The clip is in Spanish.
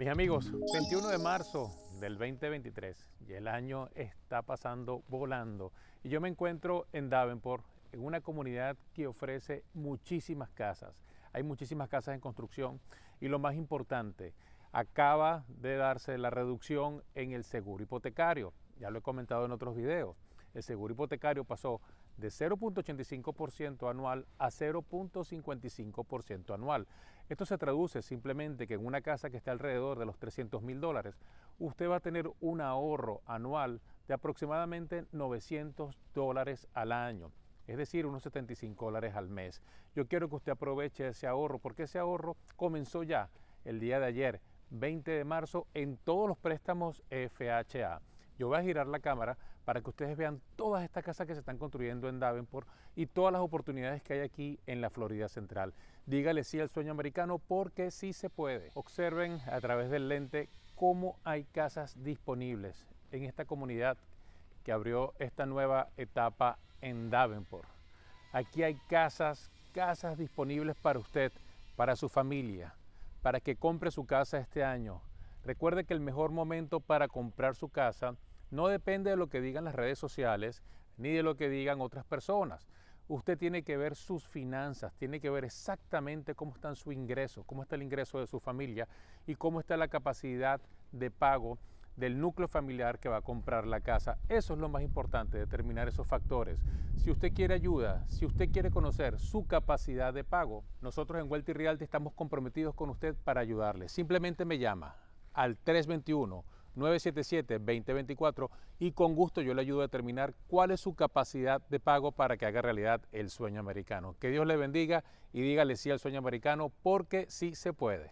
Mis amigos, 21 de marzo del 2023 y el año está pasando volando y yo me encuentro en Davenport, en una comunidad que ofrece muchísimas casas. Hay muchísimas casas en construcción y lo más importante, acaba de darse la reducción en el seguro hipotecario. Ya lo he comentado en otros videos. El seguro hipotecario pasó de 0.85% anual a 0.55% anual. Esto se traduce simplemente que en una casa que está alrededor de los 300 mil dólares, usted va a tener un ahorro anual de aproximadamente 900 dólares al año es decir, unos 75 dólares al mes. Yo quiero que usted aproveche ese ahorro porque ese ahorro comenzó ya el día de ayer, 20 de marzo, en todos los préstamos FHA. Yo voy a girar la cámara para que ustedes vean todas estas casas que se están construyendo en Davenport y todas las oportunidades que hay aquí en la Florida Central. Dígale sí al sueño americano porque sí se puede. Observen a través del lente cómo hay casas disponibles en esta comunidad que abrió esta nueva etapa en Davenport. Aquí hay casas, casas disponibles para usted, para su familia, para que compre su casa este año. Recuerde que el mejor momento para comprar su casa no depende de lo que digan las redes sociales ni de lo que digan otras personas. Usted tiene que ver sus finanzas, tiene que ver exactamente cómo está su ingreso, cómo está el ingreso de su familia y cómo está la capacidad de pago del núcleo familiar que va a comprar la casa. Eso es lo más importante, determinar esos factores. Si usted quiere ayuda, si usted quiere conocer su capacidad de pago, nosotros en Wealthy Realty estamos comprometidos con usted para ayudarle. Simplemente me llama al 321 977-2024 y con gusto yo le ayudo a determinar cuál es su capacidad de pago para que haga realidad el sueño americano. Que Dios le bendiga y dígale sí al sueño americano porque sí se puede.